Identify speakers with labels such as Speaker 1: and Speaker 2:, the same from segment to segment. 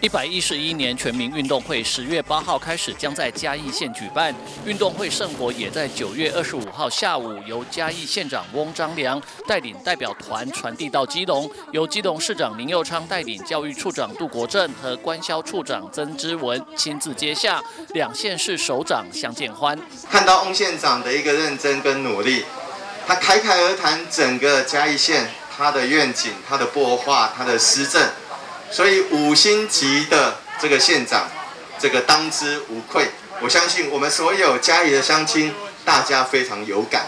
Speaker 1: 一百一十一年全民运动会十月八号开始将在嘉义县举办，运动会圣火也在九月二十五号下午由嘉义县长翁章良带领代表团传递到基隆，由基隆市长林佑昌带领教育处长杜国正和官销处长曾之文亲自接下，两县市首长相见欢。
Speaker 2: 看到翁县长的一个认真跟努力，他侃侃而谈整个嘉义县他的愿景、他的擘画、他的施政。所以五星级的这个县长，这个当之无愧。我相信我们所有嘉义的乡亲，大家非常有感。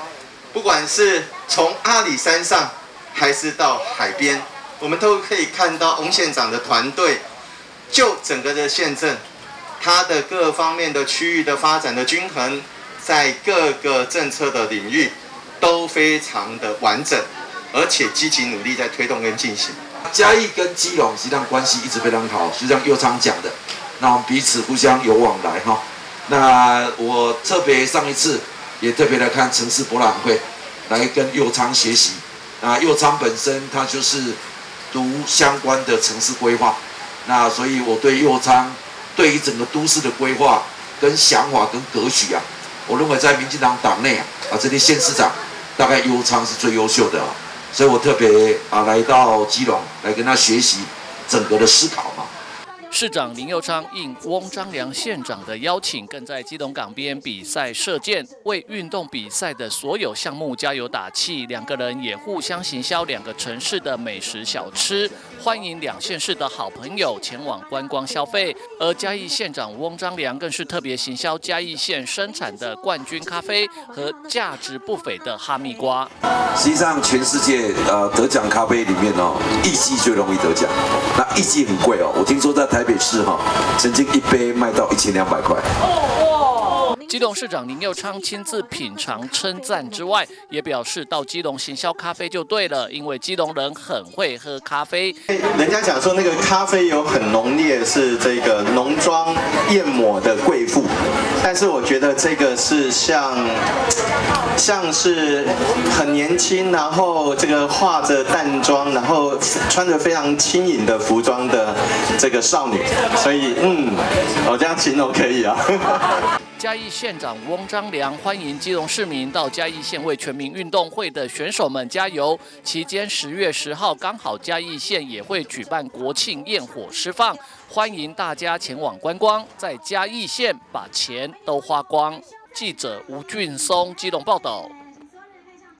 Speaker 2: 不管是从阿里山上，还是到海边，我们都可以看到翁县长的团队，就整个的县政，它的各方面的区域的发展的均衡，在各个政策的领域都非常的完整，而且积极努力在推动跟进行。
Speaker 3: 嘉义跟基隆实际上关系一直非常好，就像右昌讲的，那我们彼此互相有往来哈。那我特别上一次也特别来看城市博览会，来跟右昌学习。那右昌本身他就是读相关的城市规划，那所以我对右昌对于整个都市的规划跟想法跟格局啊，我认为在民进党党内啊，啊这些县市长大概右昌是最优秀的啊。所以我特别啊来到基隆来跟他学习整个的思考嘛。
Speaker 1: 市长林佑昌应翁章良县长的邀请，更在基隆港边比赛射箭，为运动比赛的所有项目加油打气。两个人也互相行销两个城市的美食小吃，欢迎两县市的好朋友前往观光消费。而嘉义县长翁章良更是特别行销嘉义县生产的冠军咖啡和价值不菲的哈密瓜。
Speaker 3: 实际上，全世界呃得奖咖啡里面哦，一季最容易得奖，那一季很贵哦。我听说在台。台北市哈，曾经一杯卖到一千两百块。
Speaker 1: 基隆市长林佑昌亲自品尝称赞之外，也表示到基隆行销咖啡就对了，因为基隆人很会喝咖啡。
Speaker 2: 人家讲说那个咖啡有很浓烈是这个浓妆艳抹的贵妇，但是我觉得这个是像像是很年轻，然后这个化着淡妆，然后穿着非常轻盈的服装的这个少女，所以嗯，我这样形容可以啊。
Speaker 1: 嘉义县长翁章良欢迎基隆市民到嘉义县为全民运动会的选手们加油。期间十月十号刚好嘉义县也会举办国庆焰火释放，欢迎大家前往观光，在嘉义县把钱都花光。记者吴俊松基隆报道。